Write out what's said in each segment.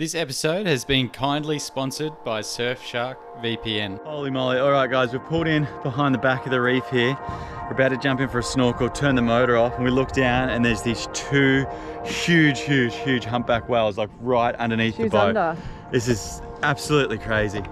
This episode has been kindly sponsored by Surfshark VPN. Holy moly. All right, guys, we've pulled in behind the back of the reef here. We're about to jump in for a snorkel, turn the motor off, and we look down and there's these two huge, huge, huge humpback whales like right underneath She's the boat. under. This is absolutely crazy.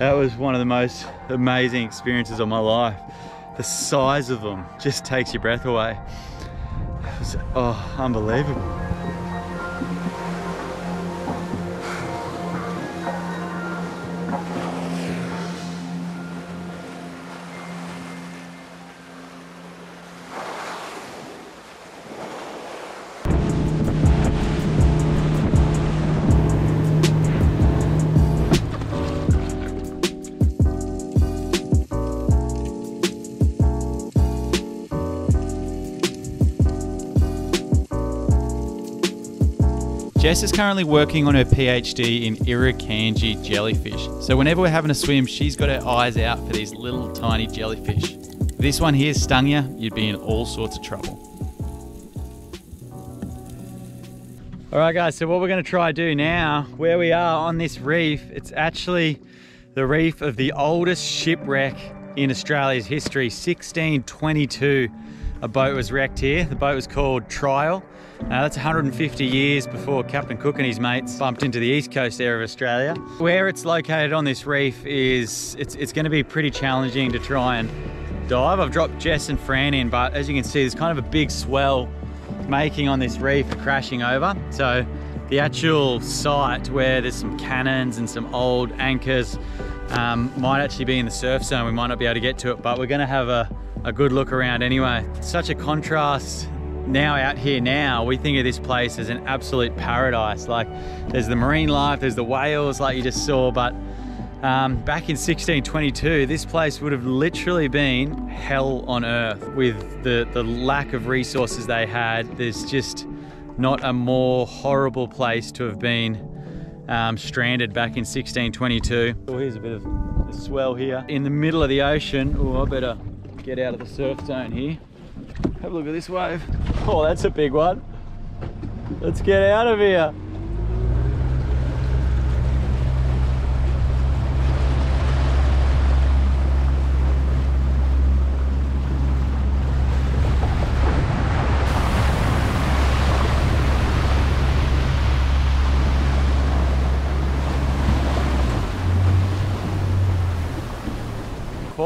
That was one of the most amazing experiences of my life. The size of them just takes your breath away. It was, oh, unbelievable. Jess is currently working on her PhD in Irukandji jellyfish. So whenever we're having a swim, she's got her eyes out for these little tiny jellyfish. This one here stung you, you'd be in all sorts of trouble. All right, guys, so what we're gonna try do now, where we are on this reef, it's actually the reef of the oldest shipwreck in Australia's history, 1622. A boat was wrecked here. The boat was called Trial. Now that's 150 years before Captain Cook and his mates bumped into the east coast area of Australia. Where it's located on this reef is, it's, it's gonna be pretty challenging to try and dive. I've dropped Jess and Fran in, but as you can see, there's kind of a big swell making on this reef crashing over. So the actual site where there's some cannons and some old anchors um, might actually be in the surf zone. We might not be able to get to it, but we're gonna have a, a good look around anyway. Such a contrast now out here now, we think of this place as an absolute paradise. Like there's the marine life, there's the whales like you just saw, but um, back in 1622, this place would have literally been hell on earth with the, the lack of resources they had. There's just not a more horrible place to have been um, stranded back in 1622. Oh, here's a bit of a swell here. In the middle of the ocean, oh, I better get out of the surf zone here. Have a look at this wave. Oh, that's a big one. Let's get out of here.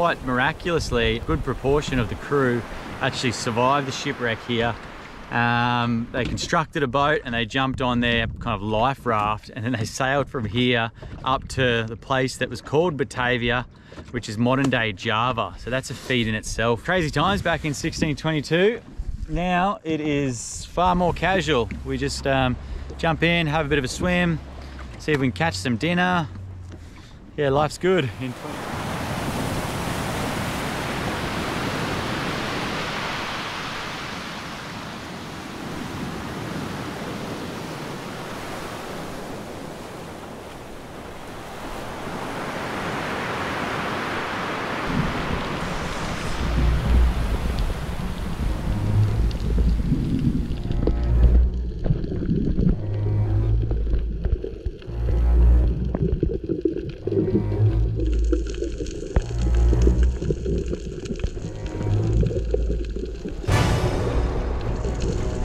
Quite miraculously, a good proportion of the crew actually survived the shipwreck here. Um, they constructed a boat and they jumped on their kind of life raft and then they sailed from here up to the place that was called Batavia, which is modern day Java. So that's a feat in itself. Crazy times back in 1622. Now it is far more casual. We just um, jump in, have a bit of a swim, see if we can catch some dinner. Yeah, life's good.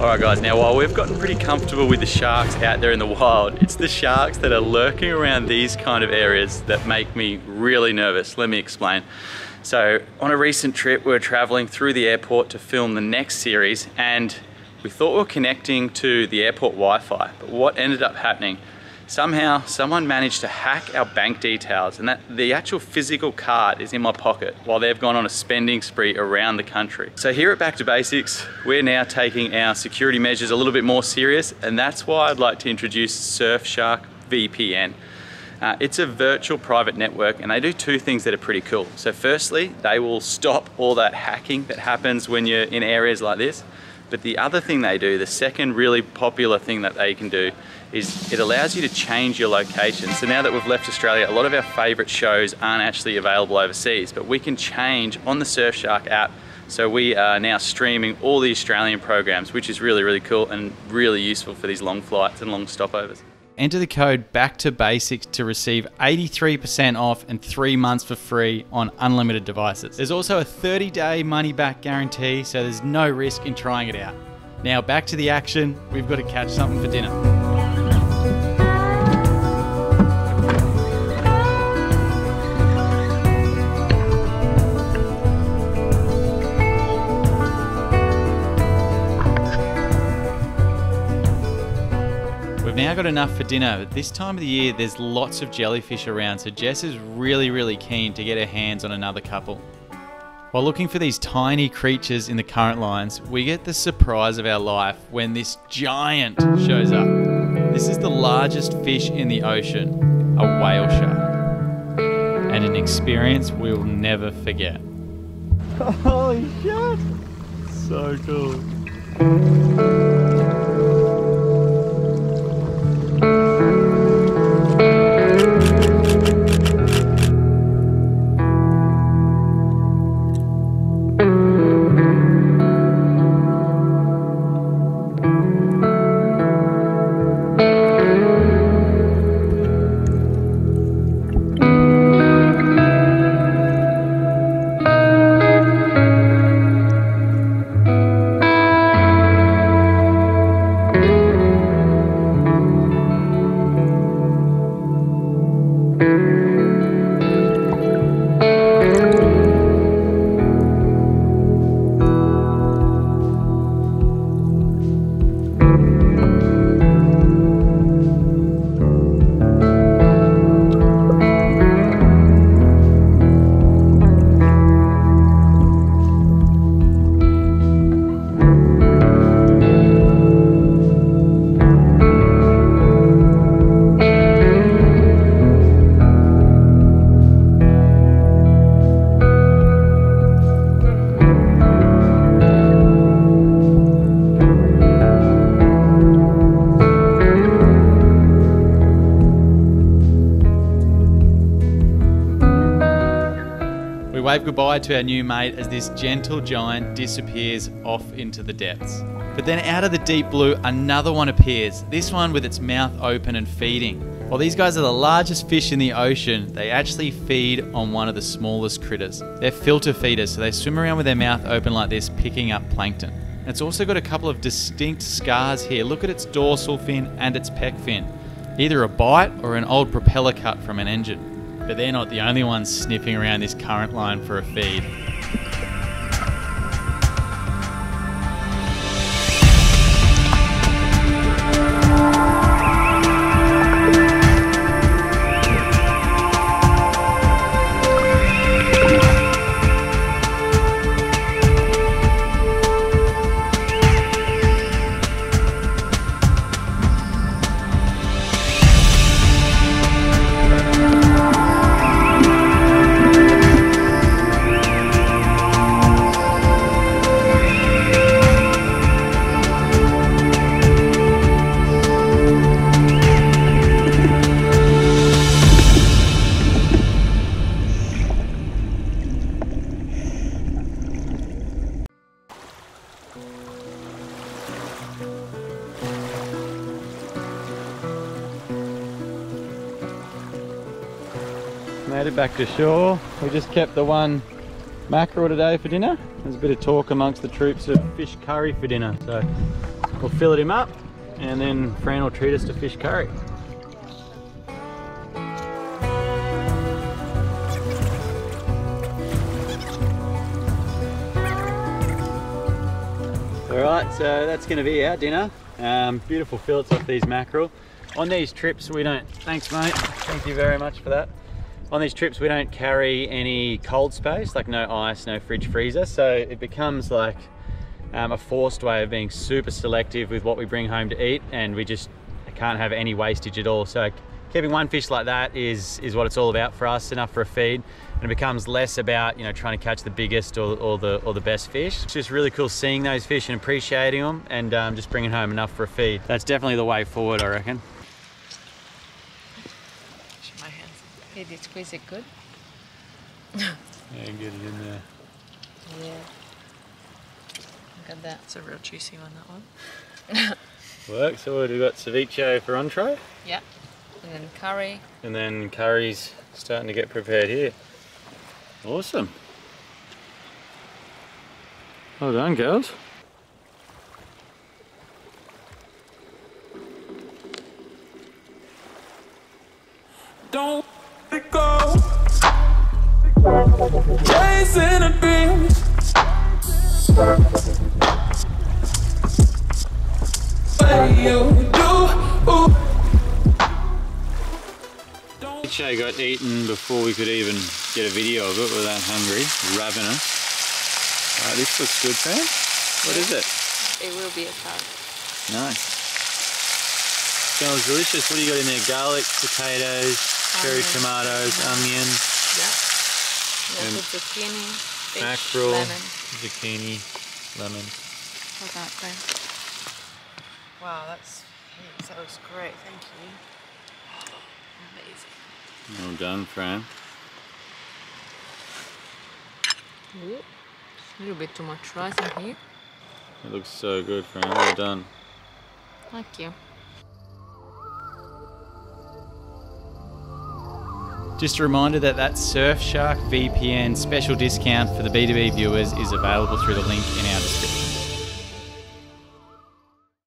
Alright guys, now while we've gotten pretty comfortable with the sharks out there in the wild, it's the sharks that are lurking around these kind of areas that make me really nervous. Let me explain. So on a recent trip, we were traveling through the airport to film the next series and we thought we were connecting to the airport Wi-Fi, but what ended up happening somehow someone managed to hack our bank details and that the actual physical card is in my pocket while they've gone on a spending spree around the country. So here at Back to Basics, we're now taking our security measures a little bit more serious and that's why I'd like to introduce Surfshark VPN. Uh, it's a virtual private network and they do two things that are pretty cool. So firstly, they will stop all that hacking that happens when you're in areas like this. But the other thing they do, the second really popular thing that they can do is it allows you to change your location. So now that we've left Australia, a lot of our favorite shows aren't actually available overseas, but we can change on the Surfshark app. So we are now streaming all the Australian programs, which is really, really cool and really useful for these long flights and long stopovers. Enter the code back to basics to receive 83% off and three months for free on unlimited devices. There's also a 30 day money back guarantee, so there's no risk in trying it out. Now back to the action, we've got to catch something for dinner. Now got enough for dinner. This time of the year, there's lots of jellyfish around, so Jess is really, really keen to get her hands on another couple. While looking for these tiny creatures in the current lines, we get the surprise of our life when this giant shows up. This is the largest fish in the ocean, a whale shark. And an experience we'll never forget. Holy shit! So cool. Wave goodbye to our new mate as this gentle giant disappears off into the depths. But then out of the deep blue, another one appears, this one with its mouth open and feeding. While these guys are the largest fish in the ocean, they actually feed on one of the smallest critters. They're filter feeders, so they swim around with their mouth open like this, picking up plankton. It's also got a couple of distinct scars here. Look at its dorsal fin and its pec fin. Either a bite or an old propeller cut from an engine. But they're not the only ones sniffing around this current line for a feed. Back to shore. We just kept the one mackerel today for dinner. There's a bit of talk amongst the troops of fish curry for dinner. So we'll fillet him up and then Fran will treat us to fish curry. Alright, so that's going to be our dinner. Um, beautiful fillets off these mackerel. On these trips we don't, thanks mate, thank you very much for that. On these trips we don't carry any cold space, like no ice, no fridge freezer, so it becomes like um, a forced way of being super selective with what we bring home to eat and we just can't have any wastage at all. So keeping one fish like that is, is what it's all about for us, enough for a feed. And it becomes less about, you know, trying to catch the biggest or, or the, or the best fish. It's just really cool seeing those fish and appreciating them and um, just bringing home enough for a feed. That's definitely the way forward, I reckon. Wash. Did you squeeze it good? Yeah, get it in there. Yeah. Look at that. It's a real juicy one, that one. Work. So oh, we've got ceviche for entree, Yeah. And then curry. and then curry's starting to get prepared here. Awesome. Well done, girls. Don't Ceviche got eaten before we could even get a video of it. We're that hungry, ravenous. Uh, this looks good, Fran. What is it? It will be a curry. Nice. Smells delicious. What do you got in there? Garlic, potatoes, cherry Onion. tomatoes, onion. We'll And zucchini, fish, mackerel, lemon. zucchini, lemon. Hold that. Wow, that's. That looks great. Thank you. Amazing. Well done, Fran. Ooh. A little bit too much rice in here. It looks so good, Fran. Well done. Thank you. Just a reminder that that Surfshark VPN special discount for the B2B viewers is available through the link in our description.